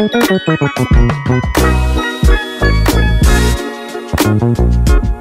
Thank you.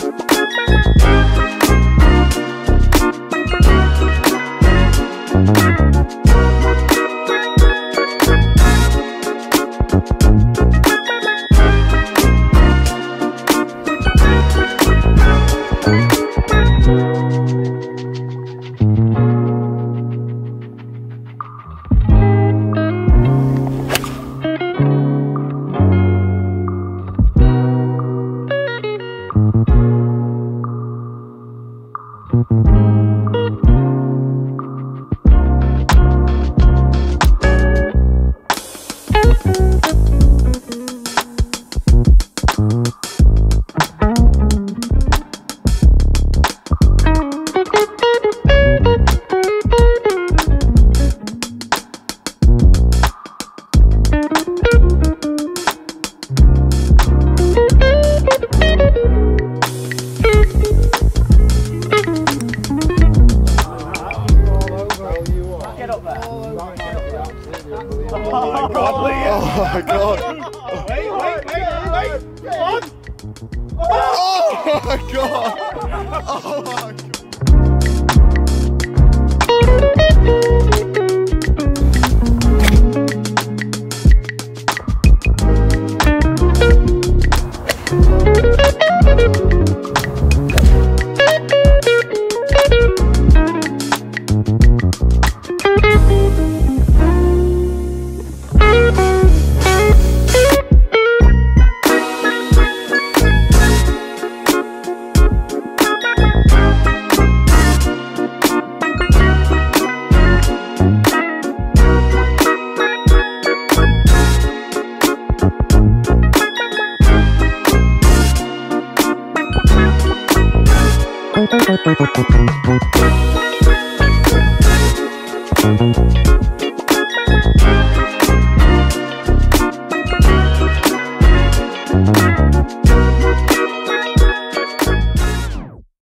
Oh my god. Liam! Oh my god! wait, wait, wait, wait, wait. On. Oh my god. Oh my god. Oh